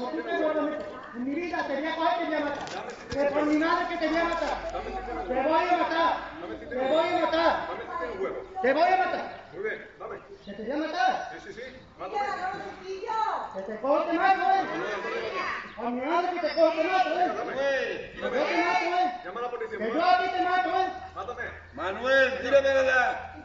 matar, te voy a coger, te matar. Que por mi madre que matar. Te voy a matar. Te voy a matar. Te voy a matar. Muy bien, dame. Que te voy a matar. Sí, sí, sí. Que te cojo, te mato, eh. Mi madre que te cojo, te mato, eh. Que te eh. Llama a la policía. Que yo a ti te mato, eh. Mátame. Manuel, tírame la...